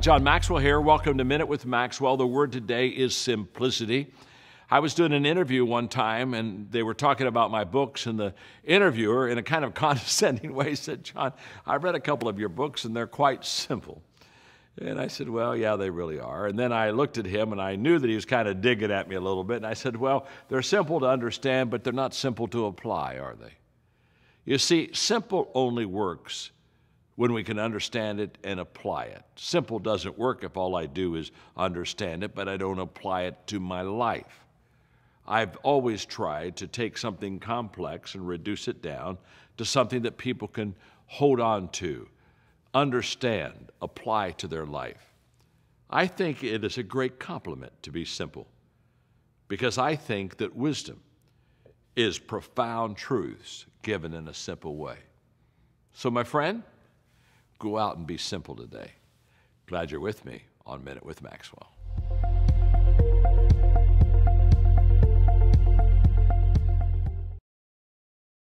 John Maxwell here. Welcome to Minute with Maxwell. The word today is simplicity. I was doing an interview one time and they were talking about my books, and the interviewer, in a kind of condescending way, said, John, I've read a couple of your books and they're quite simple. And I said, Well, yeah, they really are. And then I looked at him and I knew that he was kind of digging at me a little bit. And I said, Well, they're simple to understand, but they're not simple to apply, are they? You see, simple only works when we can understand it and apply it. Simple doesn't work if all I do is understand it, but I don't apply it to my life. I've always tried to take something complex and reduce it down to something that people can hold on to, understand, apply to their life. I think it is a great compliment to be simple because I think that wisdom is profound truths given in a simple way. So, my friend, Go out and be simple today. Glad you're with me on Minute with Maxwell.